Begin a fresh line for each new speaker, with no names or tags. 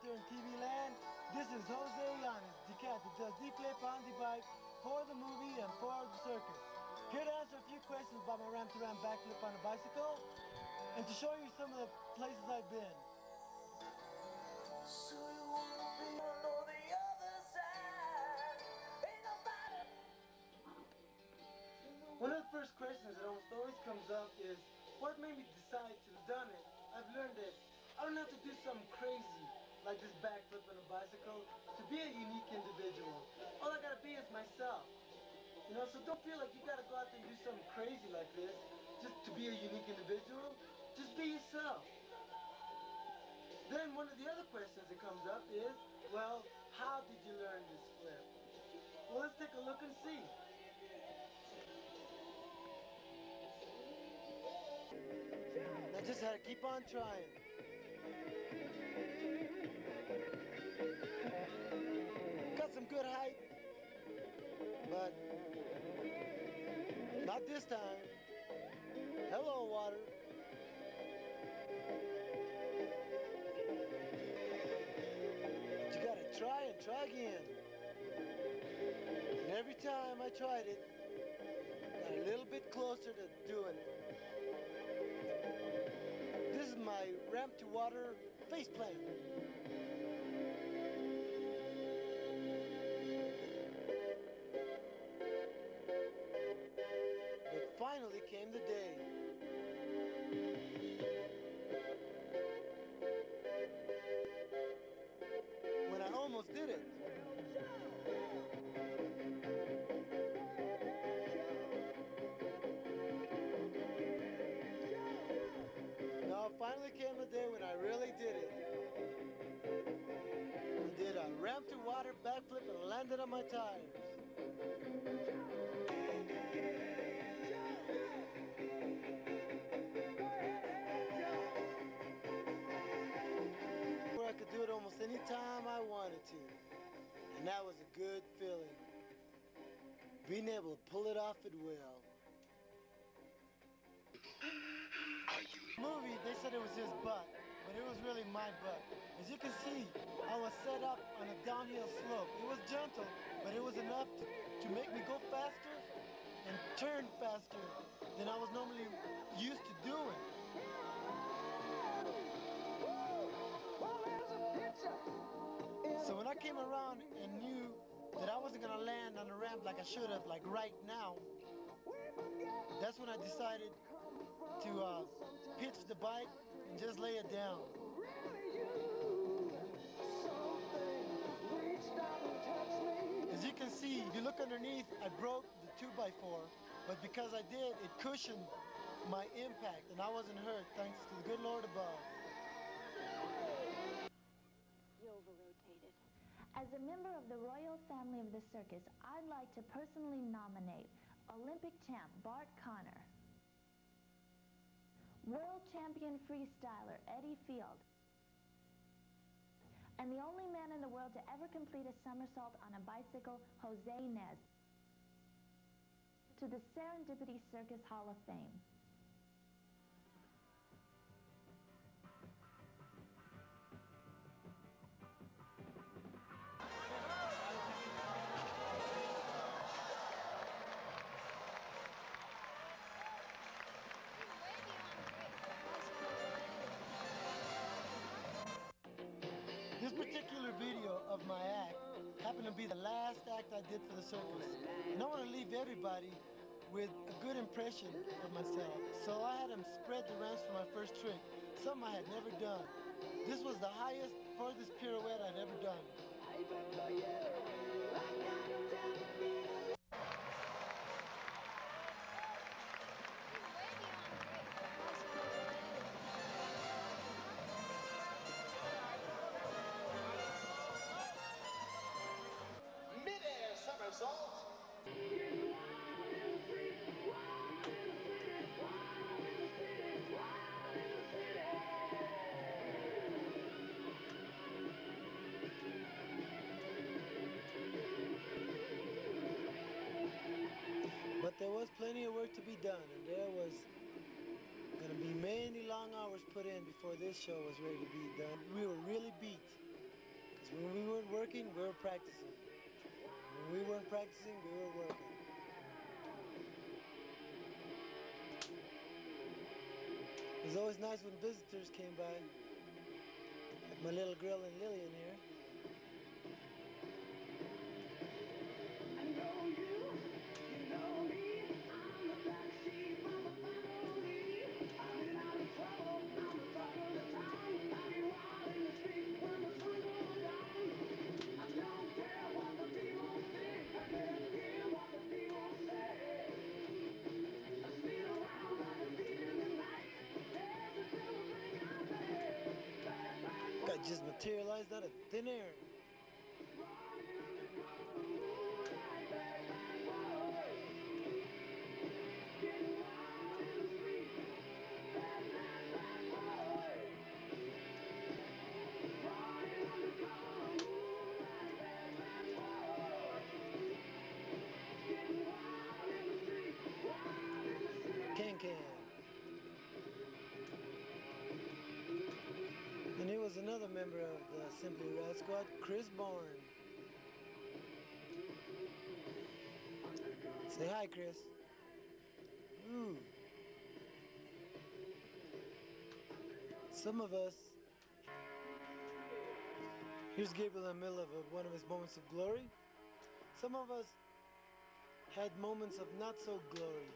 and rollers out there in TV land. This is Jose Yanez, the cat that does D-flip on the bike for the movie and for the circus. Here to answer a few questions about my ram-to-ram backflip on a bicycle and to show you some of the places I've been.
So you wanna be on the other side? Ain't nobody.
One of the first questions that almost always comes up is, what made me decide to have done it? I've learned that I don't have to do something crazy like this backflip on a bicycle to be a unique individual. All I gotta be is myself. You know, so don't feel like you gotta go out there and do something crazy like this just to be a unique individual. Just be yourself. Then one of the other questions that comes up is, well, how did you learn this flip? Well, let's take a look and see. I just had to keep on trying. Good height, but not this time. Hello, water. But you gotta try and try again. And every time I tried it, got a little bit closer to doing it. This is my ramp to water face plant. Finally came the day. When I almost did it. Now finally came the day when I really did it. I did a ramp to water backflip and landed on my tires. Time I wanted to. And that was a good feeling. Being able to pull it off at will. Movie, they said it was his butt, but it was really my butt. As you can see, I was set up on a downhill slope. It was gentle, but it was enough to, to make me go faster and turn faster than I was normally used to doing. Came around and knew that I wasn't gonna land on the ramp like I should have, like right now, that's when I decided to uh, pitch the bike and just lay it down. As you can see, if you look underneath, I broke the 2x4, but because I did, it cushioned my impact, and I wasn't hurt thanks to the good Lord above.
As a member of the royal family of the circus, I'd like to personally nominate Olympic champ Bart Conner, world champion freestyler Eddie Fiola, and the only man in the world to ever complete a somersault on a bicycle, Jose Nez, to the Serendipity Circus Hall of Fame.
Video of my act happened to be the last act I did for the circus. And I want to leave everybody with a good impression of myself. So I had them spread the ramps for my first trick, something I had never done. This was the highest, furthest pirouette I'd ever done. But there was plenty of work to be done, and there was going to be many long hours put in before this show was ready to be done. We were really beat.
because When we weren't working, we were practicing, we were working. It was always nice when visitors came by. Like my little girl and Lillian here. Just materialized out of thin air. Can Can. Was another member of the Simply Red Squad, Chris Bourne. Say hi, Chris. Ooh. Some of us. Here's Gabriel in the middle of one of his moments of glory. Some of us had moments of not so glory.